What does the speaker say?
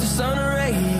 the sun rays.